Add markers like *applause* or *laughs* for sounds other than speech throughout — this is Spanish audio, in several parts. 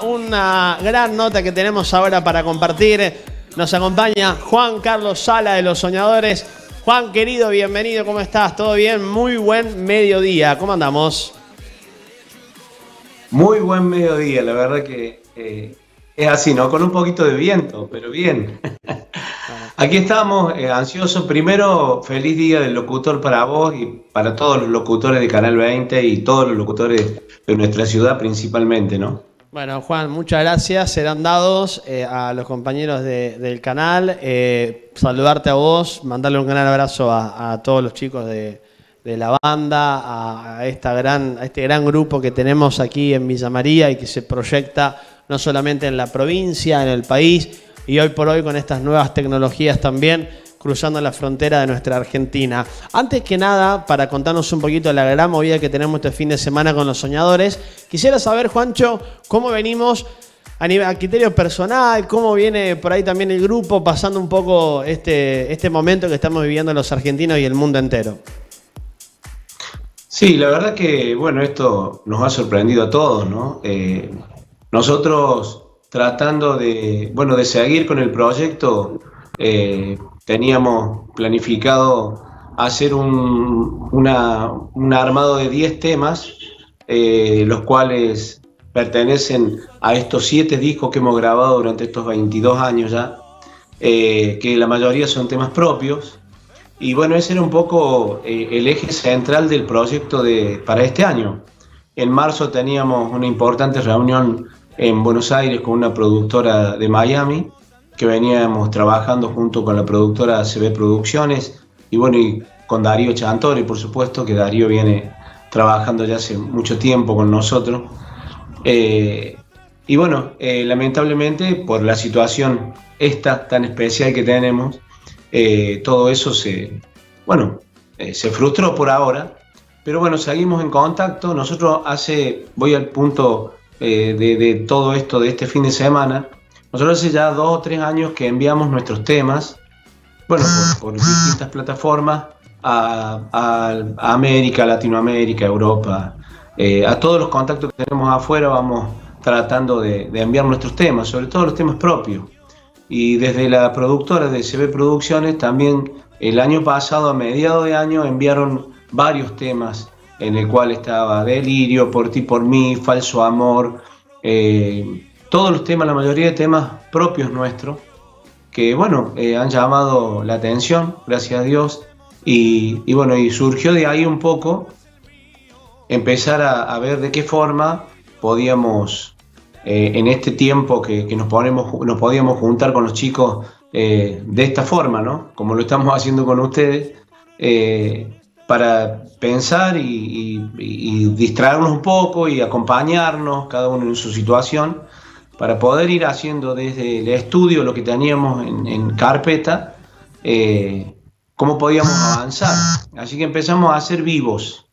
Una gran nota que tenemos ahora para compartir. Nos acompaña Juan Carlos Sala de Los Soñadores. Juan, querido, bienvenido, ¿cómo estás? ¿Todo bien? Muy buen mediodía, ¿cómo andamos? Muy buen mediodía, la verdad que eh, es así, ¿no? Con un poquito de viento, pero bien. *laughs* Aquí estamos eh, ansiosos. Primero, feliz día del locutor para vos y para todos los locutores de Canal 20 y todos los locutores de nuestra ciudad principalmente, ¿no? Bueno, Juan, muchas gracias. Serán dados eh, a los compañeros del canal. Eh, saludarte a vos, mandarle un gran abrazo a, todos los chicos de, la banda, a, esta gran, a este gran grupo que tenemos aquí en Villa María y que se proyecta no solamente en la provincia, en el país, y hoy por hoy con estas nuevas tecnologías también cruzando la frontera de nuestra Argentina. Antes que nada, para contarnos un poquito de la gran movida que tenemos este fin de semana con los soñadores, quisiera saber, Juancho, cómo venimos a, nivel, criterio personal, cómo viene por ahí también el grupo, pasando un poco este, este momento que estamos viviendo los argentinos y el mundo entero. Sí, la verdad que, bueno, esto nos ha sorprendido a todos, ¿no? Eh, nosotros tratando de, bueno, de seguir con el proyecto, eh, teníamos planificado hacer un, un armado de 10 temas, eh, los cuales pertenecen a estos 7 discos que hemos grabado durante estos 22 años ya, eh, que la mayoría son temas propios. Y bueno, ese era un poco el eje central del proyecto de, para este año. En marzo teníamos una importante reunión en Buenos Aires con una productora de Miami, veníamos trabajando junto con la productora CB Producciones y bueno, y con Darío Chantori, por supuesto, que Darío viene trabajando ya hace mucho tiempo con nosotros. Eh, y bueno, eh, lamentablemente por la situación esta tan especial que tenemos, eh, todo eso se, bueno, se frustró por ahora, pero bueno, seguimos en contacto. Nosotros hace, voy al punto eh, de, todo esto de este fin de semana, nosotros hace ya dos o tres años que enviamos nuestros temas, bueno, por, distintas plataformas a, América, Latinoamérica, Europa, eh, a todos los contactos que tenemos afuera vamos tratando de, enviar nuestros temas, sobre todo los temas propios. Y desde la productora de CB Producciones también el año pasado, a mediados de año, enviaron varios temas en el cual estaba Delirio, Por ti, por mí, Falso Amor, eh, todos los temas, la mayoría de temas propios nuestros, que bueno, eh, han llamado la atención, gracias a Dios, y, bueno, y surgió de ahí un poco empezar a, ver de qué forma podíamos, eh, en este tiempo que, nos, ponemos, nos podíamos juntar con los chicos de esta forma, ¿no? Como lo estamos haciendo con ustedes, para pensar y, distraernos un poco y acompañarnos, cada uno en su situación, para poder ir haciendo desde el estudio lo que teníamos en, carpeta, eh, cómo podíamos avanzar. Así que empezamos a ser vivos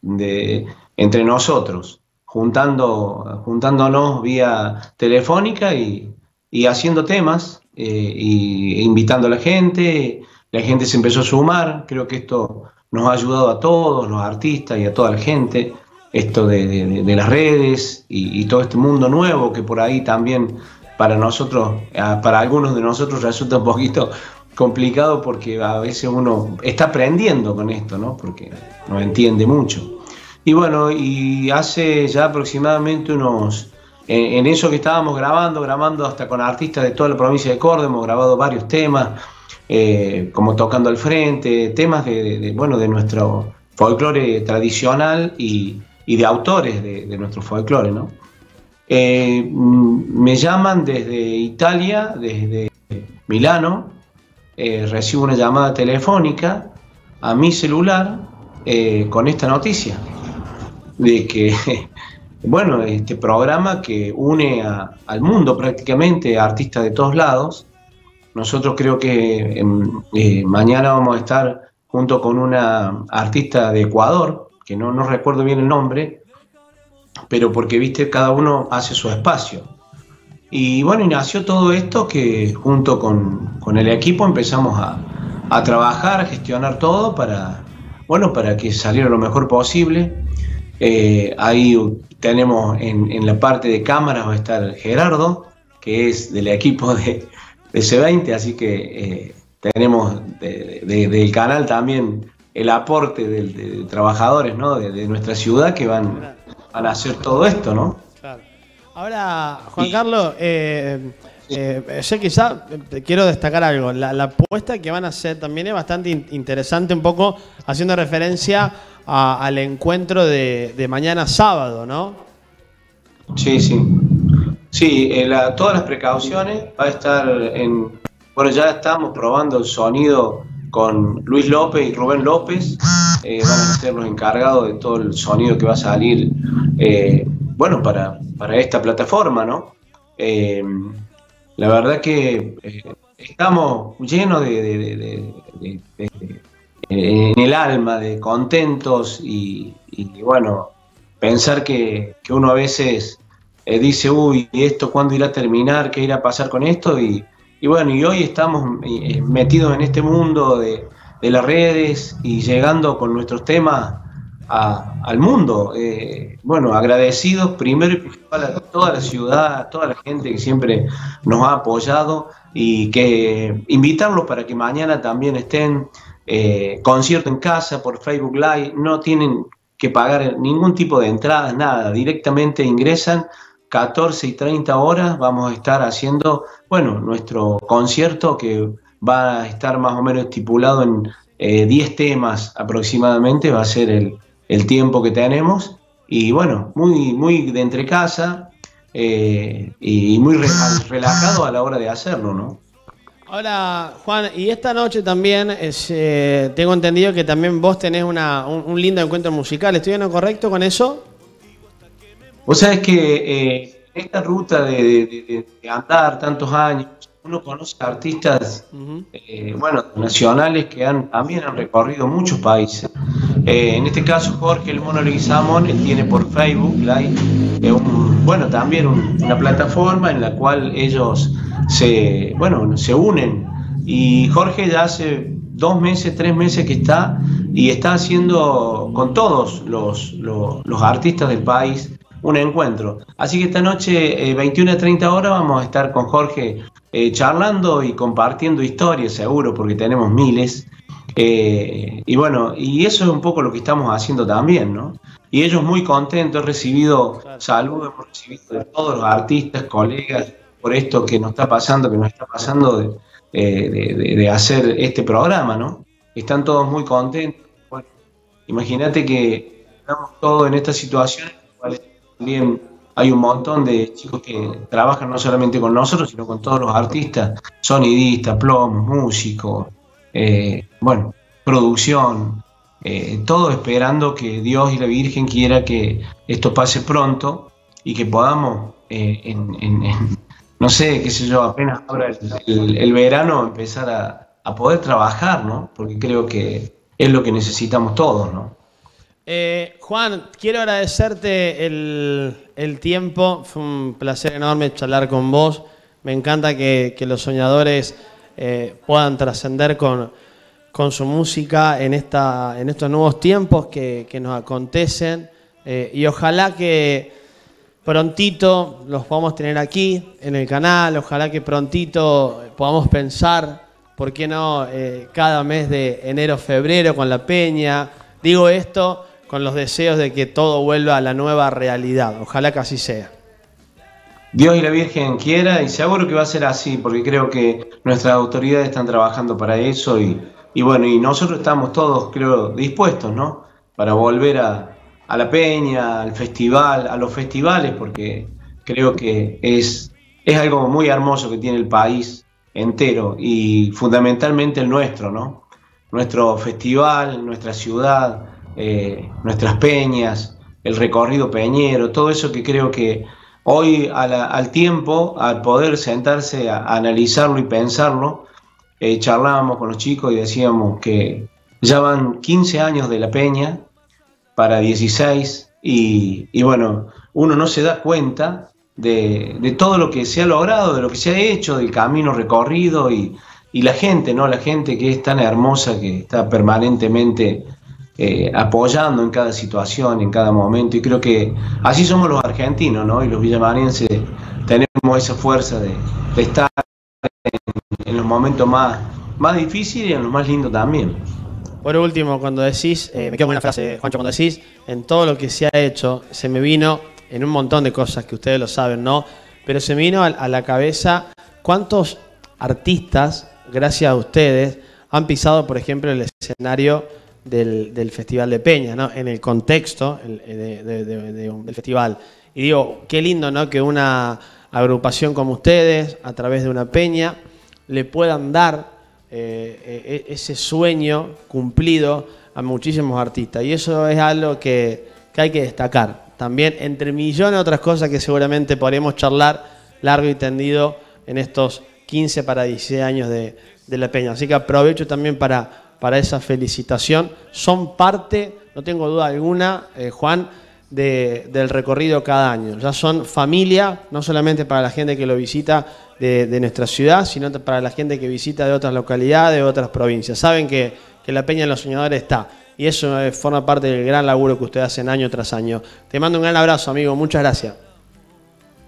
de, entre nosotros, juntando, juntándonos vía telefónica y, haciendo temas eh, e invitando a la gente. La gente se empezó a sumar, creo que esto nos ha ayudado a todos, los artistas y a toda la gente, esto de, las redes y, todo este mundo nuevo que por ahí también para nosotros, para algunos de nosotros resulta un poquito complicado porque a veces uno está aprendiendo con esto, ¿no? Porque no entiende mucho. Y bueno, y hace ya aproximadamente unos, en, eso que estábamos grabando, grabando hasta con artistas de toda la provincia de Córdoba, hemos grabado varios temas, eh, como tocando al frente, temas de, bueno, de nuestro folclore tradicional y, de autores de, nuestro folclore. ¿no? Eh, mm, me llaman desde Italia, desde Milano, eh, recibo una llamada telefónica a mi celular con esta noticia de que *laughs* bueno, este programa que une al mundo prácticamente, artistas de todos lados, nosotros creo que em, eh, mañana vamos a estar junto con una artista de Ecuador, que no, no recuerdo bien el nombre, pero porque, viste, cada uno hace su espacio. Y bueno, y nació todo esto que junto con, el equipo empezamos a, trabajar, a gestionar todo para, bueno, para que saliera lo mejor posible. Eh, ahí tenemos en, la parte de cámaras va a estar Gerardo, que es del equipo de, C20, así que eh, tenemos del canal también el aporte de, trabajadores ¿no? de, nuestra ciudad que van, a hacer todo esto, ¿no? Ahora, Juan Carlos, eh, eh, yo quizá quiero destacar algo. La, apuesta que van a hacer también es bastante interesante, un poco haciendo referencia al encuentro de, mañana sábado, ¿no? Sí, sí. Sí, eh, todas las precauciones va a estar en... Bueno, ya estamos probando el sonido con Luis López y Rubén López. Eh, van a ser los encargados de todo el sonido que va a salir, eh, bueno, para, para, esta plataforma, ¿no? la verdad que estamos llenos de, en el alma, de contentos y, bueno, pensar que, uno a veces eh, dice, uy, ¿esto cuándo irá a terminar? ¿Qué irá a pasar con esto? Y, bueno, y hoy estamos eh, metidos en este mundo de, las redes y llegando con nuestros temas al mundo. Eh, bueno, agradecidos primero y principal a toda la ciudad, a toda la gente que siempre nos ha apoyado y que invitarlos para que mañana también estén eh, concierto en casa por Facebook Live, no tienen que pagar ningún tipo de entrada, nada, directamente ingresan 14 y 30 horas, vamos a estar haciendo, bueno, nuestro concierto que va a estar más o menos estipulado en 10 eh, temas aproximadamente, va a ser el, tiempo que tenemos, y bueno, muy, muy de entre casa eh, y muy relajado a la hora de hacerlo, ¿no? Ahora, Juan, y esta noche también eh, tengo entendido que también vos tenés un, lindo encuentro musical. ¿Estoy en correcto con eso? Vos sabés que eh, esta ruta de, andar tantos años, uno conoce artistas, eh, bueno, nacionales que han, también han recorrido muchos países. en este caso, Jorge El Mono Leguizamón, él tiene por Facebook Live, bueno, también una plataforma en la cual ellos se, bueno, se unen. Y Jorge ya hace dos meses, tres meses que está y está haciendo con todos los, los, artistas del país un encuentro. Así que esta noche, 21 a 30 horas, vamos a estar con Jorge eh, charlando y compartiendo historias, seguro, porque tenemos miles. Eh, y bueno, y eso es un poco lo que estamos haciendo también, ¿no? Y ellos muy contentos, he recibido saludos, hemos recibido de todos los artistas, colegas, por esto que nos está pasando, que nos está pasando eh, de, hacer este programa, ¿no? Están todos muy contentos. Bueno, imagínate que estamos todos en esta situación, también hay un montón de chicos que trabajan no solamente con nosotros, sino con todos los artistas, sonidistas, plomos, músicos, eh, bueno, producción, eh, todo esperando que Dios y la Virgen quiera que esto pase pronto y que podamos en, no sé, qué sé yo, apenas ahora el, verano empezar a, poder trabajar, ¿no? Porque creo que es lo que necesitamos todos, ¿no? Eh, Juan, quiero agradecerte el, tiempo, fue un placer enorme charlar con vos. Me encanta que, los soñadores eh, puedan trascender con, su música en, esta, en estos nuevos tiempos que, nos acontecen. Eh, y ojalá que, prontito los podamos tener aquí en el canal, ojalá que prontito podamos pensar, ¿por qué no? Cada mes de enero, febrero con la peña. Digo esto con los deseos de que todo vuelva a la nueva realidad. Ojalá que así sea. Dios y la Virgen quiera y seguro que va a ser así, porque creo que nuestras autoridades están trabajando para eso y, bueno, y nosotros estamos todos, creo, dispuestos, ¿no? Para volver a, a la peña, al festival, a los festivales, porque creo que es, es algo muy hermoso que tiene el país entero y fundamentalmente el nuestro, ¿no? Nuestro festival, nuestra ciudad, eh, nuestras peñas, el recorrido peñero, todo eso que creo que hoy al tiempo, al poder sentarse a, analizarlo y pensarlo, eh, charlábamos con los chicos y decíamos que ya van 15 años de la peña, para 16 y, bueno, uno no se da cuenta de, todo lo que se ha logrado, de lo que se ha hecho, del camino recorrido y, la gente, ¿no? La gente que es tan hermosa, que está permanentemente eh, apoyando en cada situación, en cada momento. Y creo que así somos los argentinos, ¿no? Y los villamarienses tenemos esa fuerza de, estar en, los momentos más, más difíciles y en los más lindos también. Por último, cuando decís, eh, me quedo con una frase, Juancho, cuando decís, en todo lo que se ha hecho, se me vino en un montón de cosas que ustedes lo saben, ¿no? Pero se me vino a, la cabeza cuántos artistas, gracias a ustedes, han pisado, por ejemplo, el escenario del, Festival de Peña, ¿no? En el contexto del festival. Y digo, qué lindo, ¿no? Que una agrupación como ustedes, a través de una peña, le puedan dar eh, e, ese sueño cumplido a muchísimos artistas. Y eso es algo que, que hay que destacar también entre millones de otras cosas que seguramente podremos charlar largo y tendido en estos 15 para 16 años de, la Peña. Así que aprovecho también para, para esa felicitación. Son parte, no tengo duda alguna, eh, Juan, del recorrido cada año. Ya son familia, no solamente para la gente que lo visita de, nuestra ciudad, sino para la gente que visita de otras localidades, de otras provincias. Saben que, que la Peña de los Soñadores está y eso eh, forma parte del gran laburo que ustedes hacen año tras año. Te mando un gran abrazo, amigo. Muchas gracias.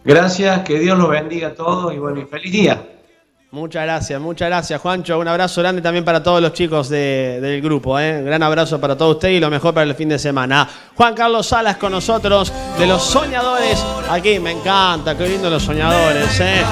Gracias, que Dios los bendiga a todos y bueno, y feliz día. Muchas gracias, muchas gracias, Juancho. Un abrazo grande también para todos los chicos del grupo. ¿eh? Gran abrazo para todos ustedes y lo mejor para el fin de semana. Juan Carlos Salas con nosotros de los soñadores. Aquí me encanta, qué lindo los soñadores. ¿eh?